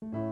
you